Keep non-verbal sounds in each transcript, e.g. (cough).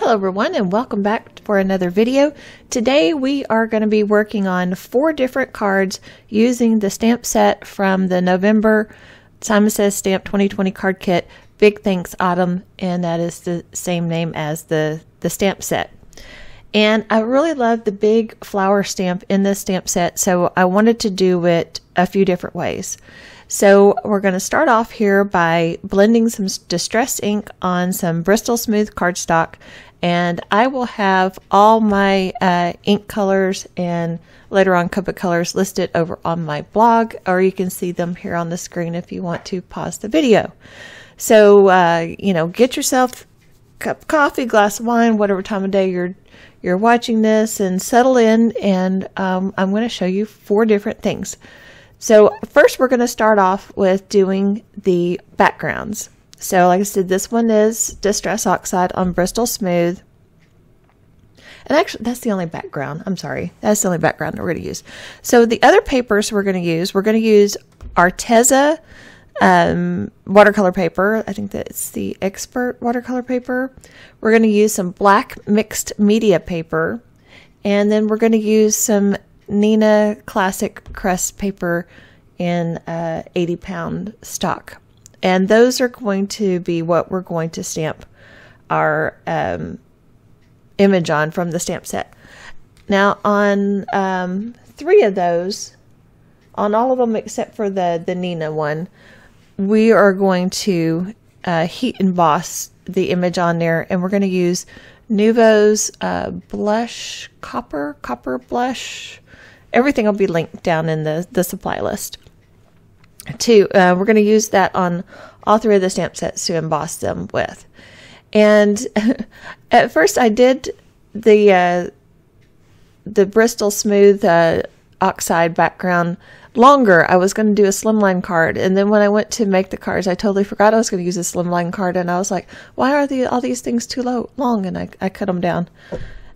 Hello everyone and welcome back for another video. Today we are going to be working on four different cards using the stamp set from the November Simon Says Stamp 2020 card kit, Big Thanks Autumn, and that is the same name as the, the stamp set. And I really love the big flower stamp in this stamp set, so I wanted to do it a few different ways. So we're going to start off here by blending some Distress ink on some Bristol Smooth cardstock and I will have all my uh, ink colors and later on Copic colors listed over on my blog or you can see them here on the screen if you want to pause the video. So, uh, you know, get yourself cup of coffee, glass of wine, whatever time of day you're you're watching this and settle in and um, I'm going to show you four different things. So first we're going to start off with doing the backgrounds. So like I said, this one is Distress Oxide on Bristol Smooth. And actually, that's the only background. I'm sorry. That's the only background that we're going to use. So the other papers we're going to use, we're going to use Arteza um, watercolor paper. I think that's the Expert watercolor paper. We're going to use some black mixed media paper. And then we're going to use some Neenah Classic Crest paper in uh, 80 pound stock. And those are going to be what we're going to stamp our um, image on from the stamp set. Now, on um, three of those, on all of them except for the, the Neenah one, we are going to uh, heat emboss the image on there, and we're going to use Nuvo's uh, blush copper, copper blush everything will be linked down in the, the supply list. Two, uh, we're going to use that on all three of the stamp sets to emboss them with. And (laughs) at first I did the uh, the Bristol Smooth uh, oxide background longer. I was going to do a slimline card, and then when I went to make the cards, I totally forgot I was going to use a slimline card, and I was like, "Why are the all these things too low long?" And I I cut them down.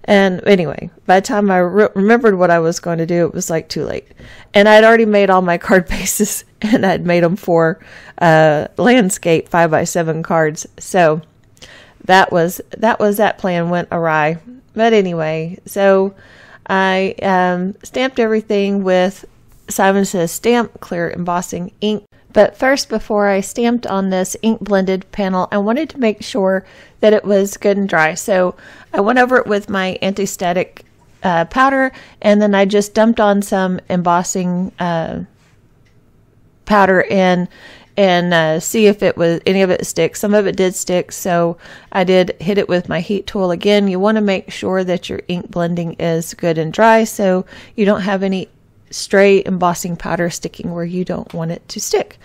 And anyway, by the time I re- remembered what I was going to do, it was like too late. And I'd already made all my (laughs) card bases and I'd made them for uh, landscape five by seven cards. So that was that was that plan went awry. But anyway, so I um, stamped everything with Simon Says Stamp Clear Embossing ink but first, before I stamped on this ink blended panel, I wanted to make sure that it was good and dry. So I went over it with my anti-static uh, powder and then I just dumped on some embossing uh, powder and and uh, see if it was any of it sticks. Some of it did stick, so I did hit it with my heat tool again. You want to make sure that your ink blending is good and dry so you don't have any stray embossing powder sticking where you don't want it to stick.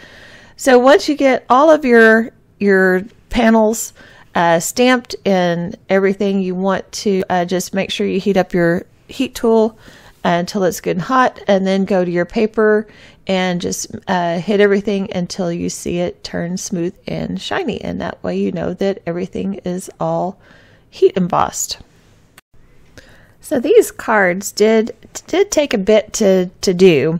So once you get all of your your panels uh, stamped and everything, you want to uh, just make sure you heat up your heat tool until it's good and hot, and then go to your paper and just uh, hit everything until you see it turn smooth and shiny. And that way you know that everything is all heat embossed. So these cards did did take a bit to to do.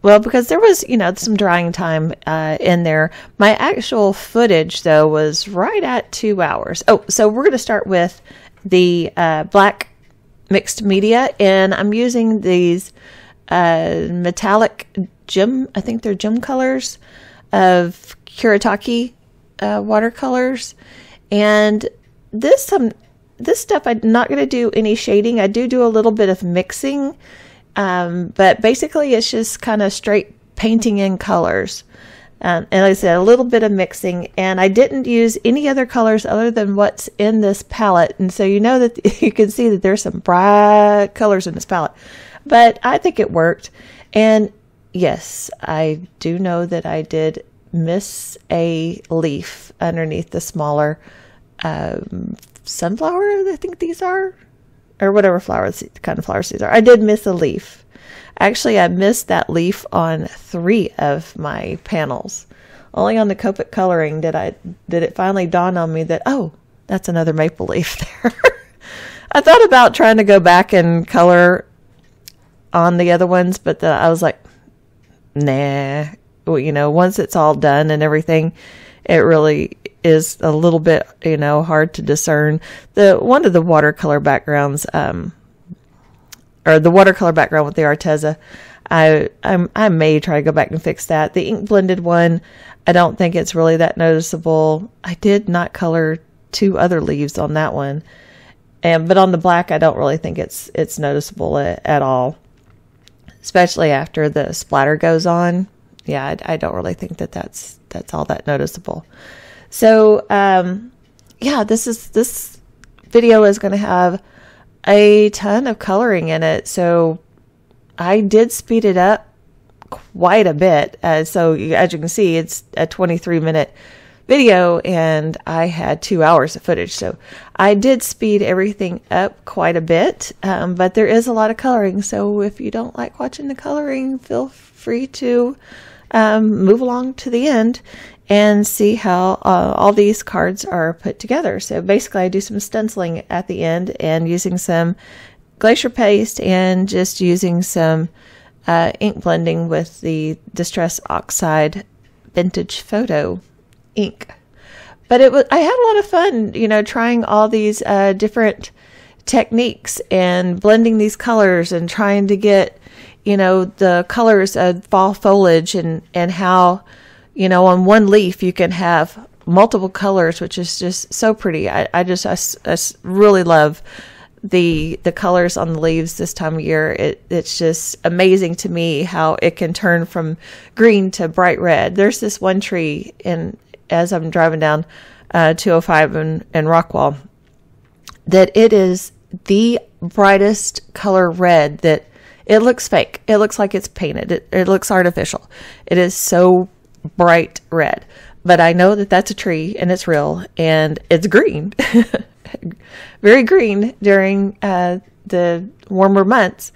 Well, because there was, you know, some drying time uh, in there. My actual footage, though, was right at two hours. Oh, so we're going to start with the uh, black mixed media, and I'm using these uh, metallic gem, I think they're gem colors of Kuretake uh, watercolors. And this, um, this stuff I'm not going to do any shading. I do do a little bit of mixing, um, but basically it's just kind of straight painting in colors. Um, and like I said, a little bit of mixing. And I didn't use any other colors other than what's in this palette. And so you know that (laughs) you can see that there's some bright colors in this palette. But I think it worked. And yes, I do know that I did miss a leaf underneath the smaller um, sunflower, I think these are, or whatever flowers, kind of flowers these are. I did miss a leaf. Actually, I missed that leaf on three of my panels. Only on the Copic coloring did I did it finally dawn on me that oh, that's another maple leaf (laughs) there. I thought about trying to go back and color on the other ones, but the, I was like, nah. Well, you know, once it's all done and everything, it really is a little bit, you know, hard to discern. The one of the watercolor backgrounds, um, or the watercolor background with the Arteza, I I'm, I may try to go back and fix that. The ink blended one, I don't think it's really that noticeable. I did not color two other leaves on that one, and but on the black, I don't really think it's it's noticeable at, at all, especially after the splatter goes on. Yeah, I, I, don't really think that that's that's all that noticeable. So um, yeah, this is this video is going to have a ton of coloring in it. So I did speed it up quite a bit. Uh, so as you can see, it's a 23 minute video and I had two hours of footage. So I did speed everything up quite a bit, um, but there is a lot of coloring. So if you don't like watching the coloring, feel free to um, move along to the end and see how uh, all these cards are put together. So basically, I do some stenciling at the end and using some glacier paste and just using some uh, ink blending with the Distress Oxide Vintage Photo ink. But it was I had a lot of fun, you know, trying all these uh, different techniques and blending these colors and trying to get, you know, the colors of fall foliage and and how, you know, on one leaf you can have multiple colors, which is just so pretty. I, I just I, I really love the the colors on the leaves this time of year. It it's just amazing to me how it can turn from green to bright red. There's this one tree in as I'm driving down uh, 205 and, and Rockwall that it is the brightest color red that it looks fake. It looks like it's painted. It, it looks artificial. It is so bright red. But I know that that's a tree and it's real and it's green. (laughs) Very green during uh, the warmer months,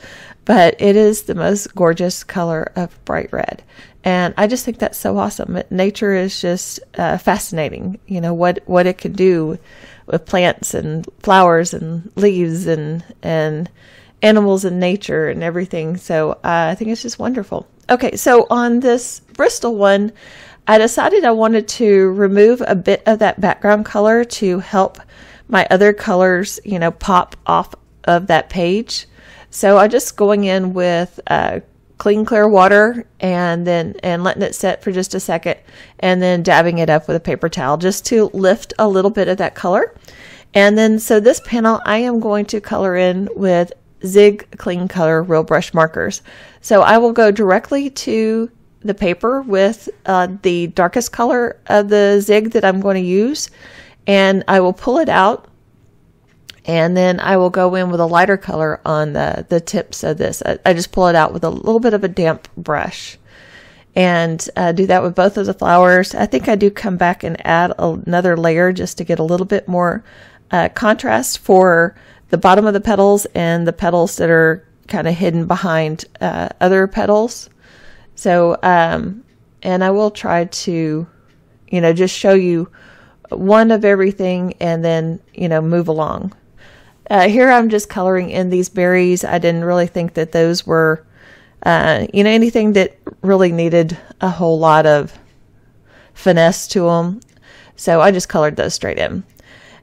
but it is the most gorgeous color of bright red. And I just think that's so awesome. Nature is just uh, fascinating. You know what what it can do with plants and flowers and leaves and and animals and nature and everything. So uh, I think it's just wonderful. Okay, so on this Bristol one, I decided I wanted to remove a bit of that background color to help my other colors, you know, pop off of that page. So I'm just going in with uh, clean clear water and then and letting it set for just a second and then dabbing it up with a paper towel just to lift a little bit of that color. And then so this panel I am going to color in with Zig Clean Color Real Brush markers. So I will go directly to the paper with uh, the darkest color of the Zig that I'm going to use and I will pull it out and then I will go in with a lighter color on the, the tips of this. I, I just pull it out with a little bit of a damp brush and uh, do that with both of the flowers. I think I do come back and add another layer just to get a little bit more uh, contrast for the bottom of the petals and the petals that are kind of hidden behind uh, other petals. So, um, and I will try to, you know, just show you one of everything and then, you know, move along. Uh, here I'm just coloring in these berries. I didn't really think that those were, uh, you know, anything that really needed a whole lot of finesse to them. So I just colored those straight in.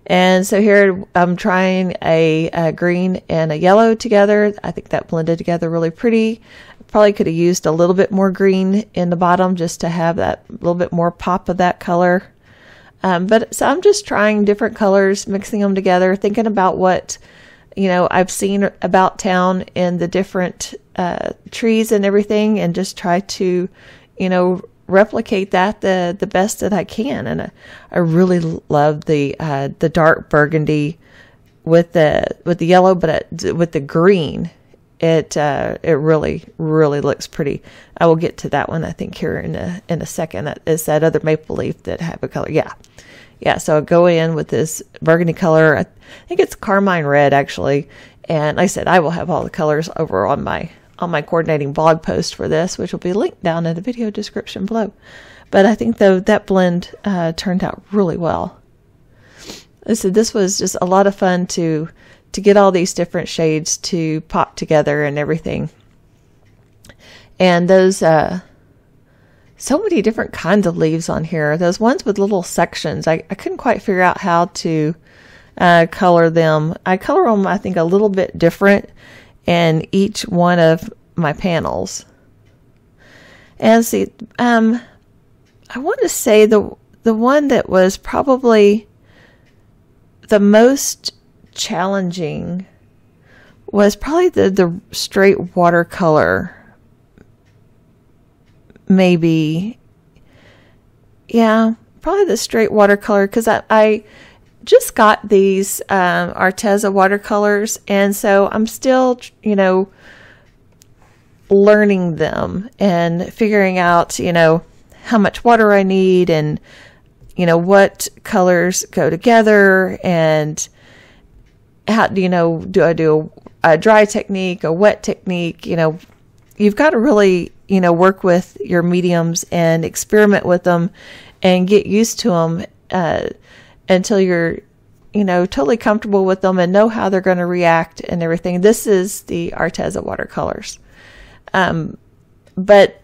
And so here I'm trying a, a, green and a yellow together. I think that blended together really pretty. Probably could have used a little bit more green in the bottom just to have that little bit more pop of that color. Um, but so I'm just trying different colors, mixing them together, thinking about what you know I've seen about town in the different uh, trees and everything, and just try to you know replicate that the the best that I can. And I, I really love the uh, the dark burgundy with the with the yellow, but with the green it uh, it really really looks pretty. I will get to that one I think here in a in a second. That is that other maple leaf that have a color. Yeah, yeah. So I'll go in with this burgundy color. I think it's carmine red actually. And like I said I will have all the colors over on my on my coordinating blog post for this, which will be linked down in the video description below. But I think though that blend uh, turned out really well. So this was just a lot of fun to to get all these different shades to pop together and everything. And those uh, so many different kinds of leaves on here. Those ones with little sections, I, I couldn't quite figure out how to uh, color them. I color them, I think, a little bit different in each one of my panels. And see, um, I want to say the the one that was probably the most challenging was probably the the straight watercolor maybe yeah probably the straight watercolor because I, I just got these um, arteza watercolors and so i'm still you know learning them and figuring out you know how much water i need and you know what colors go together and how do you know do i do a, a dry technique a wet technique you know. You've got to really you know, work with your mediums and experiment with them and get used to them uh, until you're, you know, totally comfortable with them and know how they're going to react and everything. This is the Arteza watercolors. Um, but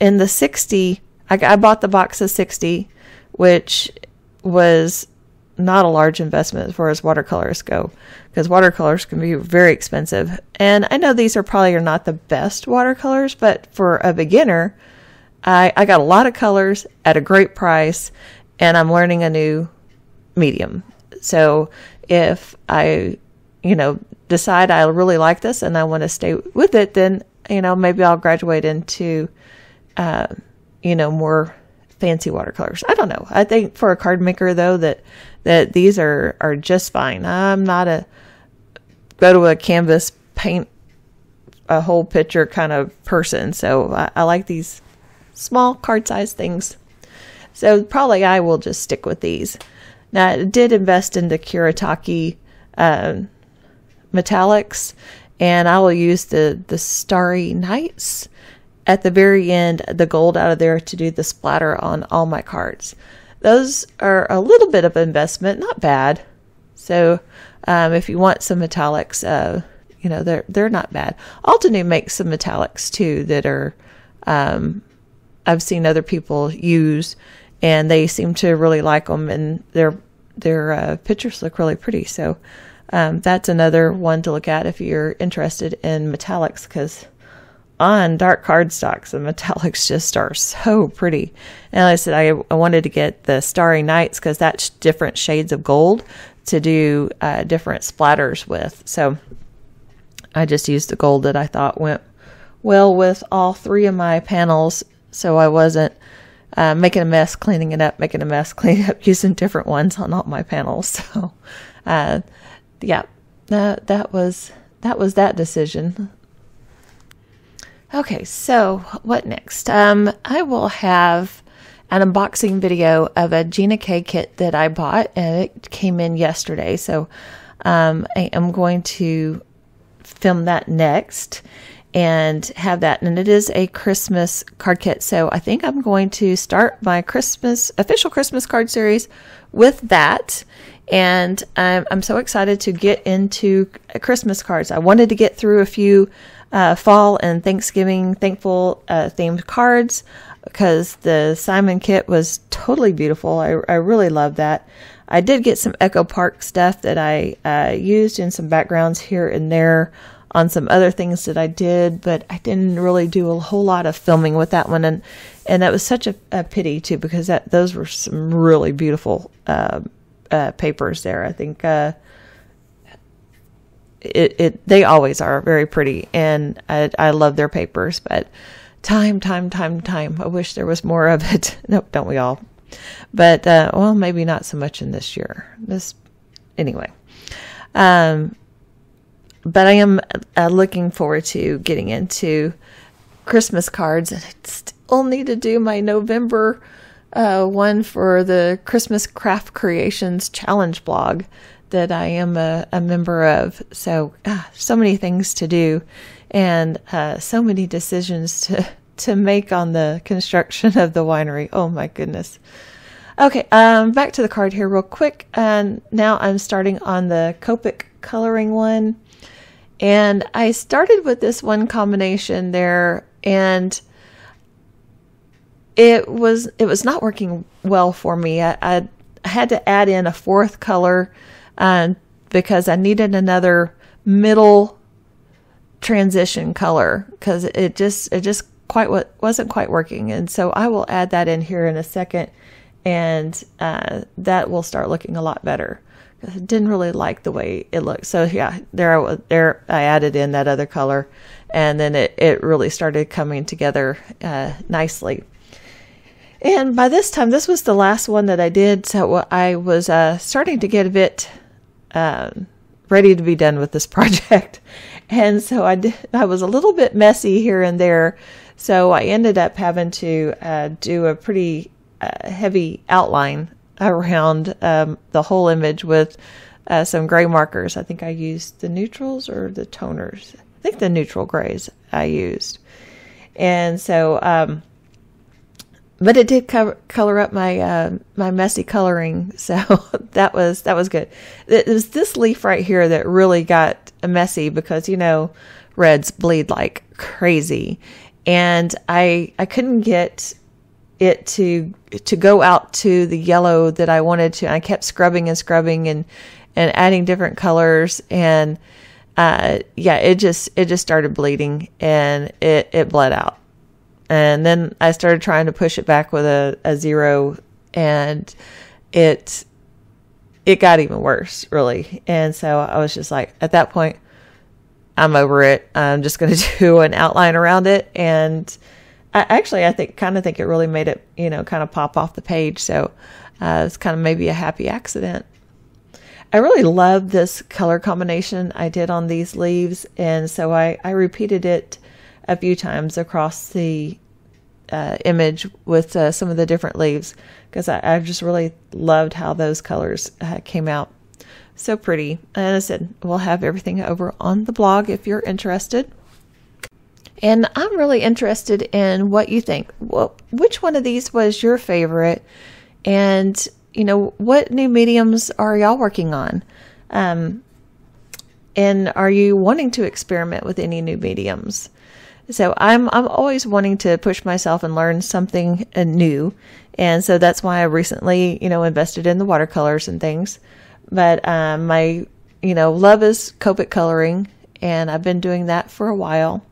in the 60, I, I bought the box of 60, which was not a large investment as far as watercolors go because watercolors can be very expensive. And I know these are probably not the best watercolors, but for a beginner, I, I got a lot of colors at a great price and I'm learning a new medium. So if I, you know, decide I really like this and I want to stay with it, then, you know, maybe I'll graduate into, uh, you know, more fancy watercolors. I don't know. I think for a card maker though that that these are are just fine. I'm not a go to a canvas paint a whole picture kind of person, so I, I like these small card size things. So probably I will just stick with these. Now I did invest in the Kuretake uh, metallics, and I will use the the Starry Nights at the very end the gold out of there to do the splatter on all my cards. Those are a little bit of investment, not bad. So um, if you want some metallics, uh, you know they're they're not bad. Altenew makes some metallics too that are um, I've seen other people use, and they seem to really like them, and their their uh, pictures look really pretty. So um, that's another one to look at if you're interested in metallics because on dark cardstocks. The (laughs) metallics just are so pretty. And like I said, I, I wanted to get the Starry Nights because that's different shades of gold to do uh, different splatters with. So I just used the gold that I thought went well with all three of my panels so I wasn't uh, making a mess, cleaning it up, making a mess, (laughs) cleaning up, using different ones on all my panels. (laughs) So, uh, yeah, that that was that was that decision. Okay, so what next? Um, I will have an unboxing video of a Gina K kit that I bought, and it came in yesterday. So um, I am going to film that next and have that. And it is a Christmas card kit. So I think I'm going to start my Christmas official Christmas card series with that. And I'm, I'm so excited to get into Christmas cards. I wanted to get through a few uh, fall and Thanksgiving thankful uh, themed cards because the Simon kit was totally beautiful. I, I really love that. I did get some Echo Park stuff that I uh, used in some backgrounds here and there on some other things that I did, but I didn't really do a whole lot of filming with that one, and and that was such a, a pity too because that those were some really beautiful uh, uh, papers there. I think uh, it, it they always are very pretty and I, I love their papers but time time time time i wish there was more of it. (laughs) Nope don't we all? But uh, well maybe not so much in this year. This anyway. Um but i am uh, looking forward to getting into christmas cards and i still need to do my november uh, one for the christmas craft creations challenge blog that I am a, a member of. So, ah, so many things to do and uh, so many decisions to, to make on the construction of the winery. Oh my goodness. Okay, um, back to the card here real quick. And now I'm starting on the Copic coloring one. And I started with this one combination there and it was it was not working well for me. I, I had to add in a fourth color uh, because I needed another middle transition color because it just it just quite what wasn't quite working and so I will add that in here in a second and uh, that will start looking a lot better didn't really like the way it looked so yeah there I there I added in that other color and then it, it really started coming together uh, nicely and by this time this was the last one that I did so I was uh, starting to get a bit um, ready to be done with this (laughs) project. And so I, did, I was a little bit messy here and there. So I ended up having to uh, do a pretty uh, heavy outline around um, the whole image with uh, some gray markers. I think I used the neutrals or the toners. I think the neutral grays I used. And so um, but it did cover, color up my uh, my messy coloring, (laughs) so that was that was good. It was this leaf right here that really got messy because you know reds bleed like crazy, and I I couldn't get it to to go out to the yellow that I wanted to. I kept scrubbing and scrubbing and and adding different colors. And uh, yeah, it just it just started bleeding and it it bled out. And then I started trying to push it back with a, a zero and it it got even worse really. And so I was just like at that point I'm over it. I'm just going (laughs) to do an outline around it and I, actually I think kind of think it really made it you know kind of pop off the page so uh, it's kind of maybe a happy accident I really love this color combination I did on these leaves and so I, I repeated it a few times across the uh, image with uh, some of the different leaves because I, I, just really loved how those colors uh, came out. So pretty. And I said, we'll have everything over on the blog if you're interested. And I'm really interested in what you think. Well, which one of these was your favorite? And, you know, what new mediums are y'all working on? Um, and are you wanting to experiment with any new mediums? So I'm I'm always wanting to push myself and learn something uh, new, and so that's why I recently you know invested in the watercolors and things. But um, my you know love is Copic coloring, and I've been doing that for a while.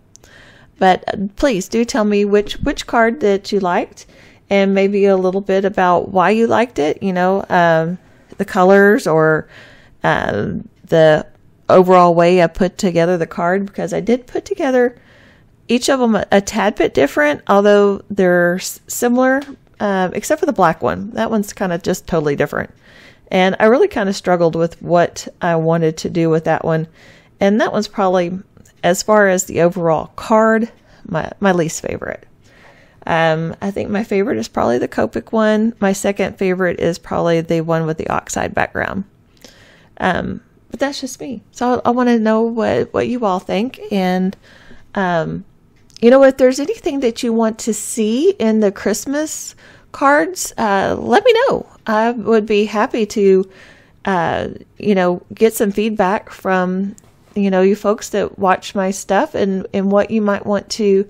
But uh, please do tell me which which card that you liked, and maybe a little bit about why you liked it. You know, um, the colors or uh, the overall way I put together the card because I did put together each of them a, a tad bit different, although they're similar, uh, except for the black one. That one's kind of just totally different. And I really kind of struggled with what I wanted to do with that one. And that one's probably, as far as the overall card, my, my least favorite. Um, I think my favorite is probably the Copic one. My second favorite is probably the one with the oxide background. Um, but that's just me. So I, I want to know what, what you all think. And um, you know, if there's anything that you want to see in the Christmas cards, uh, let me know. I would be happy to, uh, you know, get some feedback from, you know, you folks that watch my stuff and, and what you might want to,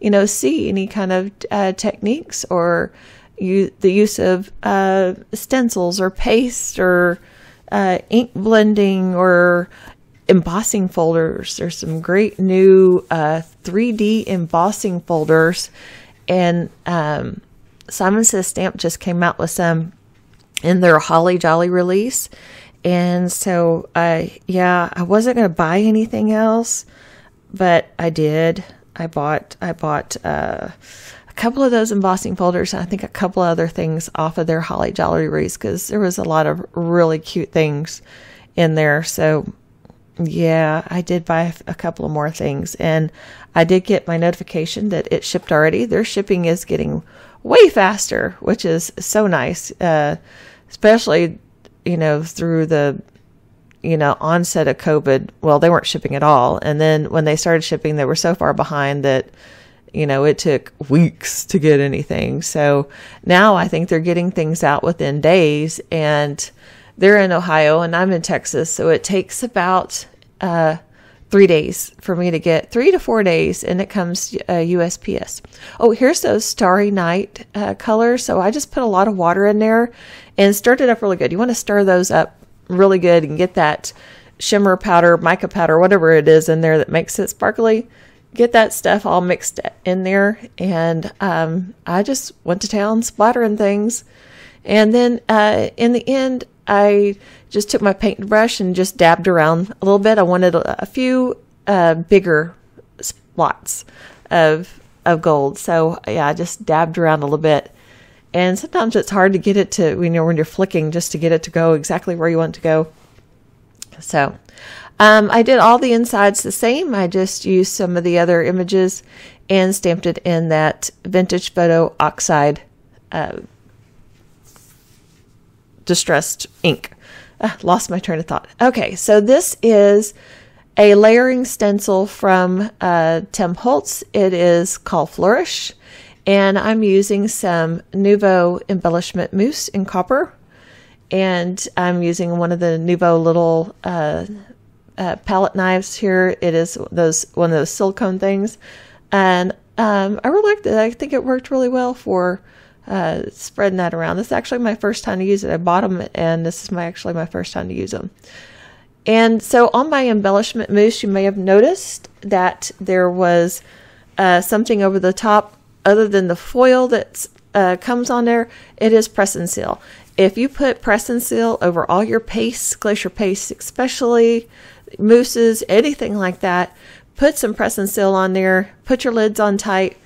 you know, see any kind of uh, techniques or you, the use of uh, stencils or paste or uh, ink blending or embossing folders. There's some great new uh, 3D embossing folders, and um, Simon Says Stamp just came out with some in their Holly Jolly release. And so, I yeah, I wasn't gonna buy anything else, but I did. I bought I bought uh, a couple of those embossing folders. I think a couple other things off of their Holly Jolly release because there was a lot of really cute things in there. So yeah, I did buy a couple of more things and I did get my notification that it shipped already. Their shipping is getting way faster, which is so nice. Uh, especially, you know, through the, you know, onset of COVID. Well, they weren't shipping at all. And then when they started shipping, they were so far behind that, you know, it took weeks to get anything. So now I think they're getting things out within days and, they're in Ohio and I'm in Texas, so it takes about uh, three days for me to get three to four days, and it comes uh, USPS. Oh, here's those Starry Night uh, colors. So I just put a lot of water in there and stirred it up really good. You want to stir those up really good and get that shimmer powder, mica powder, whatever it is in there that makes it sparkly. Get that stuff all mixed in there, and um, I just went to town splattering things. And then uh, in the end, I just took my paintbrush and just dabbed around a little bit. I wanted a, a few uh, bigger spots of of gold, so yeah, I just dabbed around a little bit. And sometimes it's hard to get it to you know when you're flicking just to get it to go exactly where you want to go. So um, I did all the insides the same. I just used some of the other images and stamped it in that vintage photo oxide uh, distressed ink. Uh, lost my train of thought. Okay, so this is a layering stencil from uh, Tim Holtz. It is called Flourish, and I'm using some Nuvo embellishment mousse in copper, and I'm using one of the Nuvo little uh, uh, palette knives here. It is those one of those silicone things, and um, I really liked it. I think it worked really well for uh, spreading that around. This is actually my first time to use it. I bought them, and this is my actually my first time to use them. And so on my embellishment mousse, you may have noticed that there was uh, something over the top other than the foil that uh, comes on there. It is press and seal. If you put press and seal over all your pastes, glacier pastes especially, mousses, anything like that, put some press and seal on there, put your lids on tight,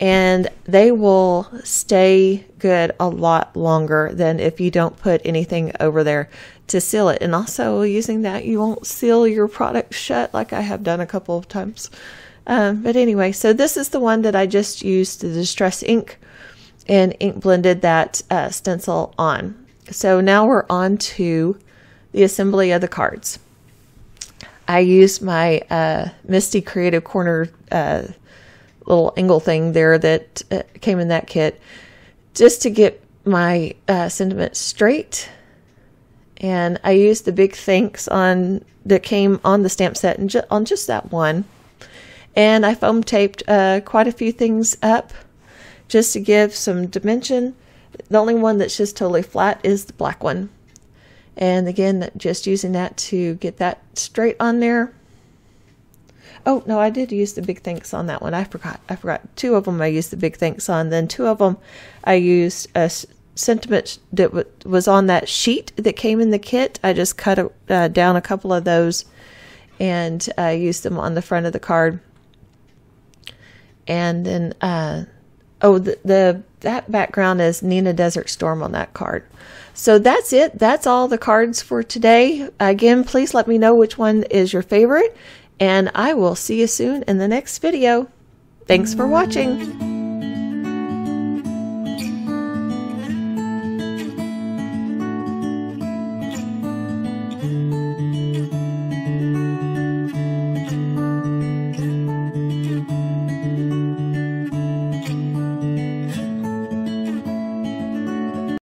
and they will stay good a lot longer than if you don't put anything over there to seal it. And also, using that, you won't seal your product shut like I have done a couple of times. Um, but anyway, so this is the one that I just used the Distress ink and ink blended that uh, stencil on. So now we're on to the assembly of the cards. I used my uh, Misty Creative Corner uh, little angle thing there that uh, came in that kit just to get my uh, sentiment straight. And I used the big thanks on that came on the stamp set and ju- on just that one. And I foam taped uh, quite a few things up just to give some dimension. The only one that's just totally flat is the black one. And again, just using that to get that straight on there. Oh no, I did use the big thanks on that one. I forgot. I forgot. Two of them I used the big thanks on. Then two of them I used a sentiment that w- was on that sheet that came in the kit. I just cut a, uh, down a couple of those and uh, used them on the front of the card. And then, uh, oh, the, the that background is Neenah Desert Storm on that card. So that's it. That's all the cards for today. Again, please let me know which one is your favorite and I will see you soon in the next video. Thanks for watching.